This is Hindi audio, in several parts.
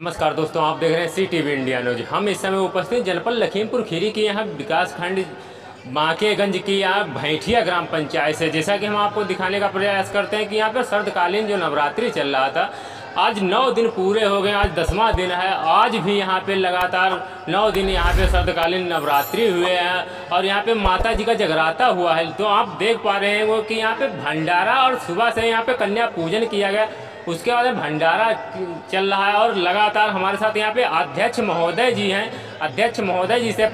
नमस्कार दोस्तों, आप देख रहे हैं सी टीवी इंडिया न्यूज़ हम इस समय उपस्थित जनपद लखीमपुर, खीरी के यहाँ विकास खंड बांकेगंज की यहाँ भैंठिया ग्राम पंचायत से। जैसा कि हम आपको दिखाने का प्रयास करते हैं कि यहाँ पर सर्दकालीन जो नवरात्रि चल रहा था, आज नौ दिन पूरे हो गए, आज दसवां दिन है। आज भी यहाँ पे लगातार नौ दिन यहाँ पे सर्दकालीन नवरात्रि हुए हैं और यहाँ पे माता जी का जगराता हुआ है। तो आप देख पा रहे हैं वो कि यहाँ पे भंडारा और सुबह से यहाँ पे कन्या पूजन किया गया। उसके बाद भंडारा चल रहा है और लगातार हमारे साथ यहाँ पे अध्यक्ष महोदय जी हैं। अध्यक्ष महोदय जी से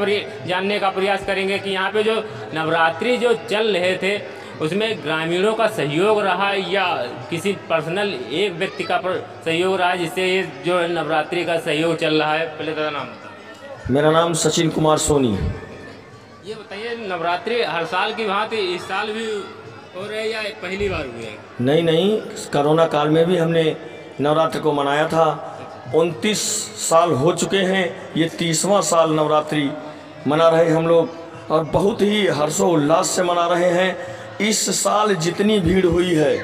जानने का प्रयास करेंगे कि यहाँ पे जो नवरात्रि जो चल रहे थे उसमें ग्रामीणों का सहयोग रहा या किसी पर्सनल एक व्यक्ति का पर- सहयोग रहा जिससे ये जो नवरात्रि का सहयोग चल रहा है? पहले दादा नाम मेरा नाम सचिन कुमार सोनी। ये बताइए नवरात्रि हर साल की भांति इस साल भी हो रहे या पहली बार हुए नहीं नहीं कोरोना काल में भी हमने नवरात्र को मनाया था। उनतीस साल हो चुके हैं ये तीसवां साल नवरात्रि मना रहे हम लोग और बहुत ही हर्षोल्लास से मना रहे हैं। इस साल जितनी भीड़ हुई है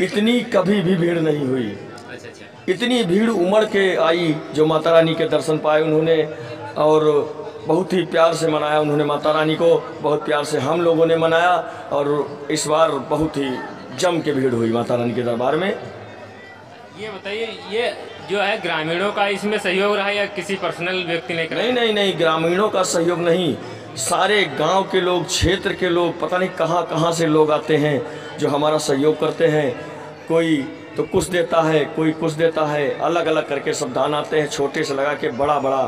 इतनी कभी भी भीड़ नहीं हुई। अच्छा अच्छा। इतनी भीड़ उमड़ के आई जो माता रानी के दर्शन पाए उन्होंने और बहुत ही प्यार से मनाया उन्होंने माता रानी को बहुत प्यार से हम लोगों ने मनाया और इस बार बहुत ही जम के भीड़ हुई माता रानी के दरबार में। ये बताइए ये जो है ग्रामीणों का इसमें सहयोग रहा या किसी पर्सनल व्यक्ति ने नहीं नहीं नहीं ग्रामीणों का सहयोग नहीं। सारे गाँव के लोग क्षेत्र के लोग पता नहीं कहाँ कहाँ से लोग आते हैं जो हमारा सहयोग करते हैं। कोई तो कुछ देता है कोई कुछ देता है अलग अलग करके सब दान आते हैं छोटे से लगा के बड़ा बड़ा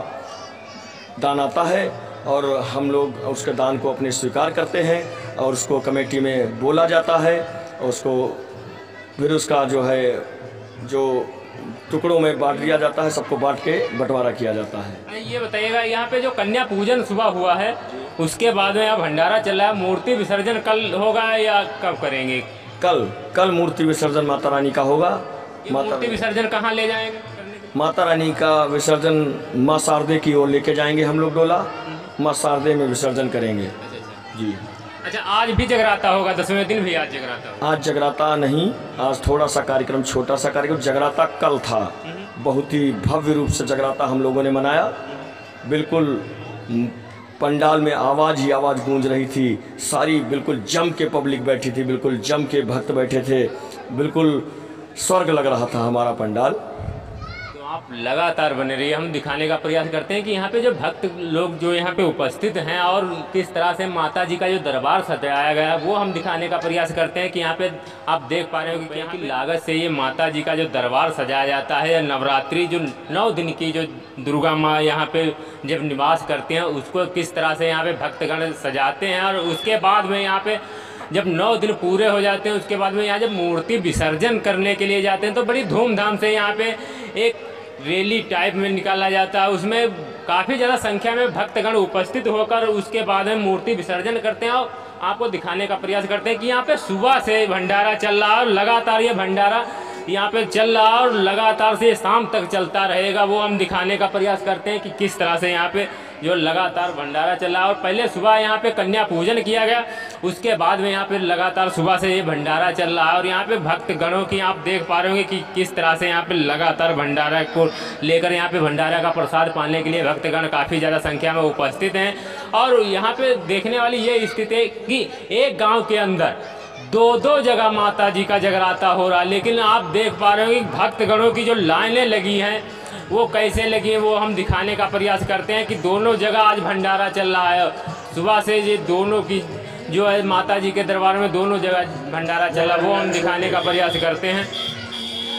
दान आता है और हम लोग उसके दान को अपने स्वीकार करते हैं और उसको कमेटी में बोला जाता है और उसको फिर उसका जो है जो टुकड़ों में बांट दिया जाता है सबको बांट के बंटवारा किया जाता है। ये बताइएगा यहाँ पे जो कन्या पूजन सुबह हुआ है उसके बाद में यहाँ भंडारा चल है मूर्ति विसर्जन कल होगा या कब करेंगे? कल कल मूर्ति विसर्जन माता रानी का होगा। माता मूर्ति विसर्जन कहाँ ले जाएँगे? माता रानी का विसर्जन माँ शारदे की ओर लेके जाएँगे हम लोग डोला। माँ शारदे में विसर्जन करेंगे। जी। अच्छा आज भी जगराता होगा दसवें दिन भी आज जगराता होगा। आज जगराता नहीं आज थोड़ा सा कार्यक्रम छोटा सा कार्यक्रम जगराता कल था। बहुत ही भव्य रूप से जगराता हम लोगों ने मनाया। बिल्कुल पंडाल में आवाज़ ही आवाज़ गूंज रही थी। सारी बिल्कुल जम के पब्लिक बैठी थी बिल्कुल जम के भक्त बैठे थे। बिल्कुल स्वर्ग लग रहा था हमारा पंडाल। आप लगातार बने रहिए, हम दिखाने का प्रयास करते हैं कि यहाँ पे जो भक्त लोग जो यहाँ पे उपस्थित हैं और किस तरह से माता जी का जो दरबार सजाया गया है, वो हम दिखाने का प्रयास करते हैं कि यहाँ पे आप देख पा रहे हो कि यहाँ की लागत से ये माता जी का जो दरबार सजाया जाता है, या नवरात्रि जो नौ दिन की जो दुर्गा माँ यहाँ पे जब निवास करते हैं, उसको किस तरह से यहाँ पे भक्तगण सजाते हैं और उसके बाद में यहाँ पे जब नौ दिन पूरे हो जाते हैं, उसके बाद में यहाँ जब मूर्ति विसर्जन करने के लिए जाते हैं तो बड़ी धूमधाम से यहाँ पे एक रैली टाइप में निकाला जाता है। उसमें काफ़ी ज़्यादा संख्या में भक्तगण उपस्थित होकर उसके बाद में मूर्ति विसर्जन करते हैं और आपको दिखाने का प्रयास करते हैं कि यहाँ पे सुबह से भंडारा चल रहा है और लगातार ये भंडारा यहाँ पे चल रहा है और लगातार से शाम तक चलता रहेगा। वो हम दिखाने का प्रयास करते हैं कि किस तरह से यहाँ पे जो लगातार भंडारा चल रहा है। और पहले सुबह यहाँ पे कन्या पूजन किया गया, उसके बाद में यहाँ पे लगातार सुबह से ये भंडारा चल रहा है। और यहाँ पे भक्त गणों की आप देख पा रहे होंगे कि किस तरह से यहाँ पे लगातार भंडारा को लेकर यहाँ पे भंडारा का प्रसाद पाने के लिए भक्तगण काफ़ी ज़्यादा संख्या में उपस्थित हैं। और यहाँ पे देखने वाली ये स्थिति है कि एक गाँव के अंदर दो दो जगह माता जी का जगराता हो रहा है। लेकिन आप देख पा रहे हो कि भक्तगणों की जो लाइनें लगी हैं वो कैसे लगी वो हम दिखाने का प्रयास करते हैं कि दोनों जगह आज भंडारा चल रहा है। सुबह से ये दोनों की जो है माता जी के दरबार में दोनों जगह भंडारा चल चला वो हम दिखाने का प्रयास करते हैं।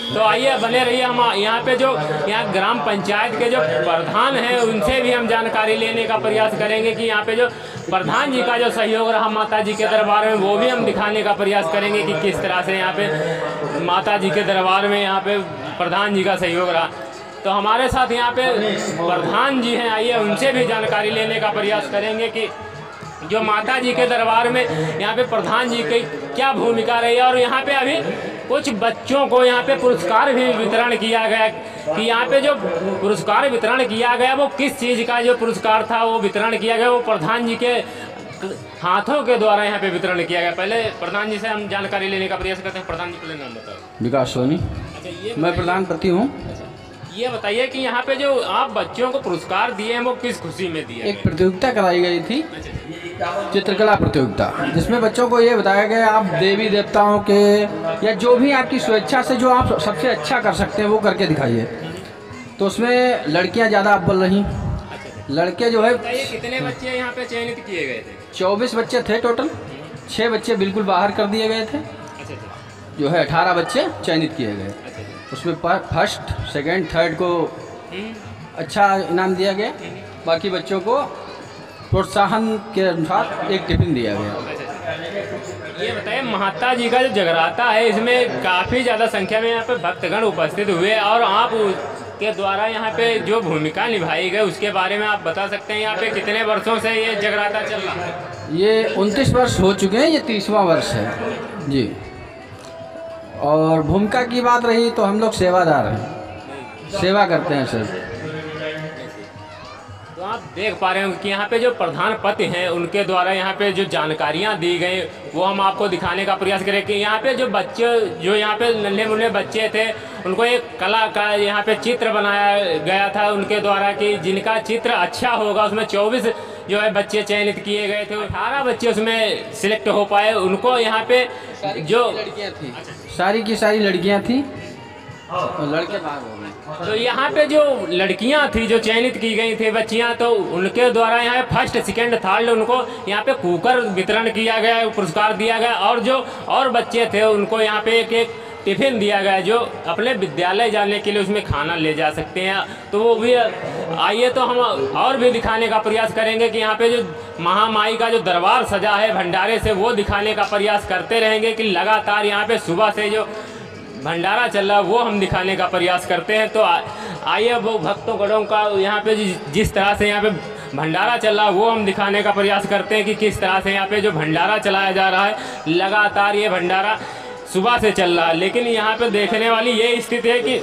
तो आइए, बने रहिए हम यहाँ पे जो यहाँ ग्राम पंचायत के जो प्रधान हैं, उनसे भी हम जानकारी लेने का प्रयास करेंगे कि यहाँ पे जो प्रधान जी का जो सहयोग रहा माता जी के दरबार में, वो भी हम दिखाने का प्रयास करेंगे कि किस तरह से यहाँ पे माता जी के दरबार में यहाँ पे प्रधान जी का सहयोग रहा। तो हमारे साथ यहाँ पे प्रधान जी हैं आइए उनसे भी जानकारी लेने का प्रयास करेंगे कि जो माता जी के दरबार में यहाँ पे प्रधान जी की क्या भूमिका रही है और यहाँ पे अभी कुछ बच्चों को यहाँ पे पुरस्कार भी वितरण किया गया कि यहाँ पे जो पुरस्कार वितरण किया गया वो किस चीज़ का जो पुरस्कार था वो वितरण किया गया वो प्रधान जी के हाथों के द्वारा यहाँ पे वितरण किया गया। पहले प्रधान जी से हम जानकारी लेने का प्रयास करते हैं। प्रधान जी पहले नाम बताओ। विकास सोनी अच्छा मैं प्रधान प्रति हूँ। ये बताइए कि यहाँ पे जो आप बच्चों को पुरस्कार दिए हैं वो किस खुशी में दिए एक प्रतियोगिता कराई गई थी चित्रकला प्रतियोगिता जिसमें बच्चों को ये बताया गया आप देवी देवताओं के या जो भी आपकी स्वेच्छा से जो आप सबसे अच्छा कर सकते हैं वो करके दिखाइए। तो उसमें लड़कियाँ ज़्यादा अव्वल रहीं। लड़के जो है कितने बच्चे यहाँ पे चयनित किए गए थे? चौबीस बच्चे थे टोटल। छः बच्चे बिल्कुल बाहर कर दिए गए थे। अच्छा अच्छा। जो है अठारह बच्चे चयनित किए गए। उसमें फ़र्स्ट सेकंड थर्ड को अच्छा इनाम दिया गया। बाकी बच्चों को प्रोत्साहन के अनुसार एक टिफ़िन दिया गया। ये बताइए महात्मा जी का जो जगराता है इसमें काफ़ी ज़्यादा संख्या में यहाँ पे भक्तगण उपस्थित हुए और आप के द्वारा यहाँ पे जो भूमिका निभाई गई उसके बारे में आप बता सकते हैं यहाँ पे कितने वर्षों से ये जगराता चल रहा है? ये उनतीस वर्ष हो चुके हैं ये तीसवा वर्ष है। जी। और भूमिका की बात रही तो हम लोग सेवादार हैं। सेवा करते हैं सर। तो आप देख पा रहे हो कि यहाँ पे जो प्रधान पति हैं उनके द्वारा यहाँ पे जो जानकारियाँ दी गई वो हम आपको दिखाने का प्रयास करें कि यहाँ पे जो बच्चे जो यहाँ पे नन्हे मुन्ने बच्चे थे उनको एक कला का यहाँ पे चित्र बनाया गया था उनके द्वारा कि जिनका चित्र अच्छा होगा उसमें चौबीस जो है बच्चे चयनित किए गए थे अठारह बच्चे उसमें सिलेक्ट हो पाए उनको यहाँ पे जो लड़कियाँ थी। सारी की सारी लड़कियाँ थी। और लड़के बाहर हो गए। तो यहाँ पे जो लड़कियाँ थी जो चयनित की गई थी बच्चियाँ तो उनके द्वारा यहाँ फ़र्स्ट सेकंड थर्ड उनको यहाँ पे कुकर वितरण किया गया पुरस्कार दिया गया और जो और बच्चे थे उनको यहाँ पे एक एक टिफ़िन दिया गया जो अपने विद्यालय जाने के लिए उसमें खाना ले जा सकते हैं। तो वो भी आइए तो हम और भी दिखाने का प्रयास करेंगे कि यहाँ पे जो महामाई का जो दरबार सजा है भंडारे से, वो दिखाने का प्रयास करते रहेंगे कि लगातार यहाँ पे सुबह से जो भंडारा चल रहा है, वो हम दिखाने का प्रयास करते हैं। तो आइए वो भक्तों गणों का यहाँ पे जिस तरह से यहाँ पे भंडारा चल रहा है, वो हम दिखाने का प्रयास करते हैं कि किस तरह से यहाँ पे जो भंडारा चलाया जा रहा है, लगातार ये भंडारा सुबह से चल रहा है। लेकिन यहाँ पे देखने वाली ये स्थिति है कि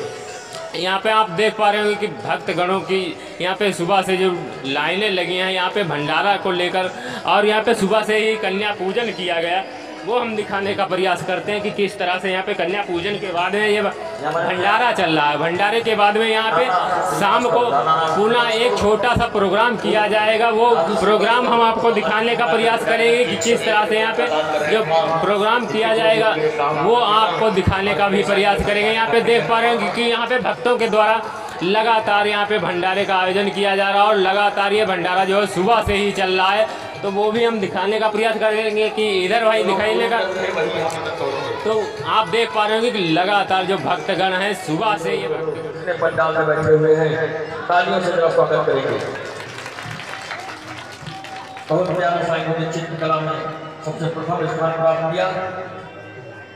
यहाँ पे आप देख पा रहे होंगे कि भक्त गणों की यहाँ पे सुबह से जो लाइनें लगी हैं, यहाँ पे भंडारा को लेकर और यहाँ पे सुबह से ही कन्या पूजन किया गया। वो हम दिखाने का प्रयास करते हैं कि किस तरह से यहाँ पे कन्या पूजन के बाद में ये भंडारा चल रहा है। भंडारे के बाद में यहाँ पे शाम को पुनः एक छोटा सा प्रोग्राम किया जाएगा। वो प्रोग्राम हम आपको दिखाने का प्रयास करेंगे कि किस तरह से यहाँ पे जो प्रोग्राम किया जाएगा, वो आपको दिखाने का भी प्रयास करेंगे। यहाँ पे देख पा रहे हैं कि यहाँ पे भक्तों के द्वारा लगातार यहाँ पे भंडारे का आयोजन किया जा रहा है और लगातार ये भंडारा जो है सुबह से ही चल रहा है। तो वो भी हम दिखाने का प्रयास करेंगे कि इधर भाई दिखाने का। तो आप देख पा रहे होंगे कि लगातार जो भक्तगण हैं, सुबह से ये पंडाल में बैठे हुए हैं। तालियों से स्वागत करेंगे। बहुत ने चित्रकला में सबसे प्रथम स्थान प्राप्त किया।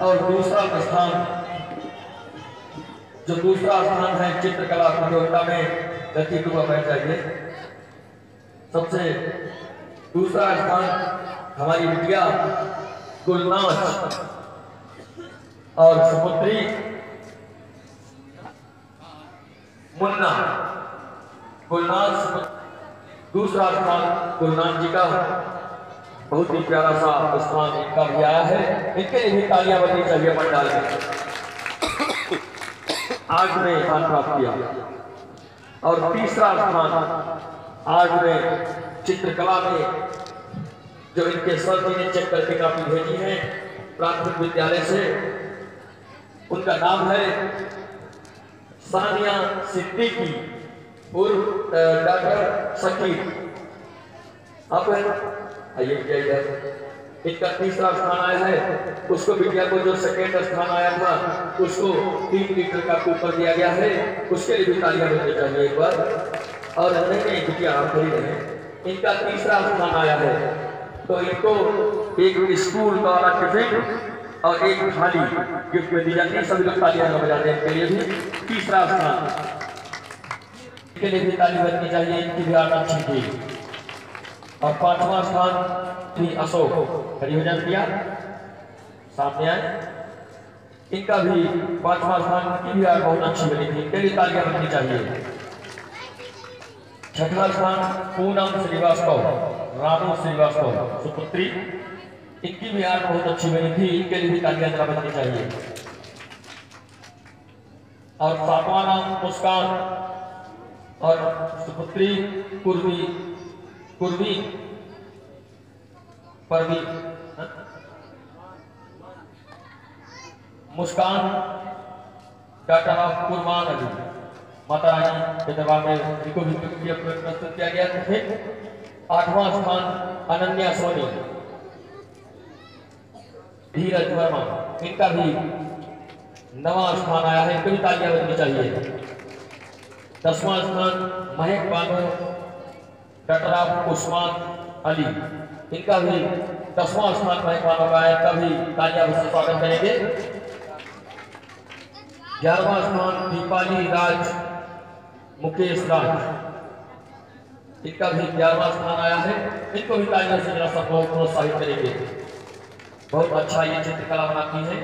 और दूसरा स्थान, जो दूसरा स्थान है चित्रकला प्रतियोगिता में हुआ बैठ जाइए सबसे दूसरा स्थान हमारी बिटिया गुलनाज और सुपुत्री मुन्ना। गुलनाज दूसरा स्थान गुलनाज जी का। बहुत ही प्यारा सा स्थान इनका भी आया है। इनके लिए भी तालियाँ बजनी चाहिए पंडाल आज ने स्थान प्राप्त किया। और तीसरा स्थान आज ने चित्रकला में जो इनके सर जी ने चेक करके काफ़ी भेजी है प्राथमिक विद्यालय से उनका नाम है सानिया सिद्दीकी अ, डॉक्टर शकीर आप आइए इधर इनका तीसरा स्थान आया है उसको विद्या को जो सेकेंड स्थान आया था उसको तीन लीटर का कूपन दिया गया है उसके लिए भी तालियाँ बजनी चाहिए एक बार। और नहीं नहीं बिटिया आप खड़ी रहे इनका तीसरा स्थान आया है। तो इनको एक स्कूल वाला टिफ़िन और एक थाली गिफ्ट में दी जाती है। सभी लोग तालियाँ बजाते हैं इनके लिए भी। तीसरा स्थान। इनके लिए भी ताली बजनी चाहिए। इनकी भी आना अच्छी थी। और पांचवा स्थान थी अशोक। खड़ी हो जाए सामने आए। इनका भी पांचवा स्थान की भी आय बहुत अच्छी बनी थी। इनके लिए तालियाँ बजनी चाहिए। छठवा स्थान, पूनम श्रीवास्तव रानू श्रीवास्तव, सुपुत्री। इनकी भी आय बहुत अच्छी बनी थी, इनके लिए भी तालियाँ बजनी चाहिए। और सातवां नाम मुस्कान और सुपुत्री कुर्वी कुर्वी परवी हाँ? मुस्कान ऑफ़ कुरमान अली माता रानी के दरबार में इनको भी प्रस्तुत किया गया फिर आठवां स्थान अनन्या सोनी, धीरज वर्मा, इनका भी नवा स्थान आया है। इनको भी तालियाँ बजनी चाहिए। दसवां स्थान महक बानो डॉक्टर ऑफ़ उस्मान अली, इनका भी दसवां स्थान महक बानो का है। इनका भी तालियाँ बजकर स्वागत करेंगे। ग्यारहवां स्थान दीपाली राज मुकेश राज। इनका भी ग्यारहवां स्थान आया है। इनको भी तालियों से जरा सा बहुत प्रोत्साहित करेंगे। बहुत अच्छा ये चित्रकला बनाती है।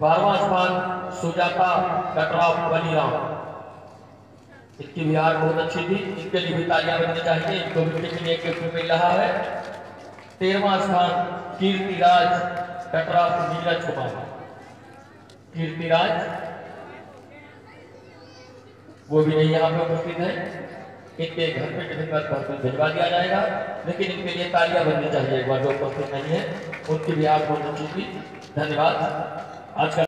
बारहवां स्थान सुजाता कटराव बनीराम। इनकी भी हार बहुत अच्छी थी। इनके लिए भी तालियाँ बजनी चाहिए। इनको भी टिफ़िन एक गिफ्ट मिल रहा है। तेरहवां स्थान कीर्तिराज कटरा नीरज कुमार। कीर्तिराज वो भी नहीं यहाँ पे उपस्थित है। इनके घर पे टिफ़िन पे भिजवा दिया जाएगा, लेकिन इनके लिए तालियाँ बननी चाहिए। एक बार जो उपस्थित नहीं है, उनकी भी आप अच्छी धन्यवाद। आज का